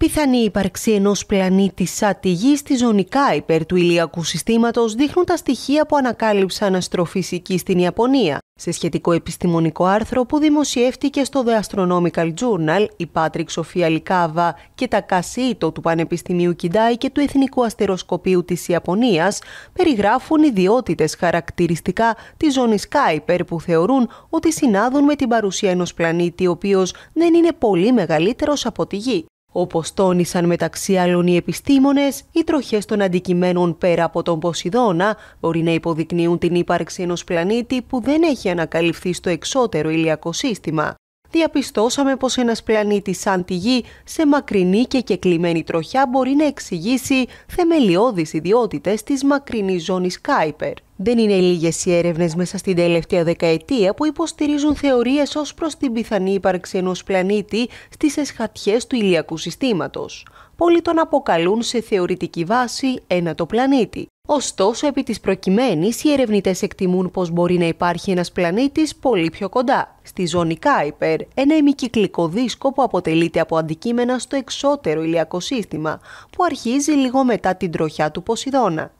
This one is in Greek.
Πιθανή ύπαρξη ενός πλανήτη σαν τη Γη στη ζωνικά υπέρ του ηλιακού συστήματος δείχνουν τα στοιχεία που ανακάλυψαν αστροφυσικοί στην Ιαπωνία. Σε σχετικό επιστημονικό άρθρο που δημοσιεύτηκε στο The Astronomical Journal, η Πάτρικ Σοφία Λικάβα και τα Κασίτο του Πανεπιστημίου Κιντάι και του Εθνικού Αστεροσκοπείου της Ιαπωνίας περιγράφουν ιδιότητες χαρακτηριστικά της ζώνης Κάιπερ που θεωρούν ότι συνάδουν με την παρουσία ενός πλανήτη ο οποίος δεν είναι πολύ μεγαλύτερος από τη Γη. Όπως τόνισαν μεταξύ άλλων οι επιστήμονες, οι τροχές των αντικειμένων πέρα από τον Ποσειδώνα μπορεί να υποδεικνύουν την ύπαρξη ενός πλανήτη που δεν έχει ανακαλυφθεί στο εξώτερο ηλιακό σύστημα. Διαπιστώσαμε πως ένας πλανήτης σαν τη Γη σε μακρινή και κεκλειμένη τροχιά μπορεί να εξηγήσει θεμελιώδεις ιδιότητες της μακρινής ζώνης Κάιπερ. Δεν είναι λίγες οι έρευνες μέσα στην τελευταία δεκαετία που υποστηρίζουν θεωρίες ως προς την πιθανή ύπαρξη ενός πλανήτη στις εσχατιές του ηλιακού συστήματος. Πολλοί τον αποκαλούν σε θεωρητική βάση ένα το πλανήτη. Ωστόσο, επί της προκειμένης, οι ερευνητές εκτιμούν πως μπορεί να υπάρχει ένας πλανήτης πολύ πιο κοντά, στη ζώνη Κάιπερ, ένα ημικυκλικό δίσκο που αποτελείται από αντικείμενα στο εξώτερο ηλιακό σύστημα, που αρχίζει λίγο μετά την τροχιά του Ποσειδώνα.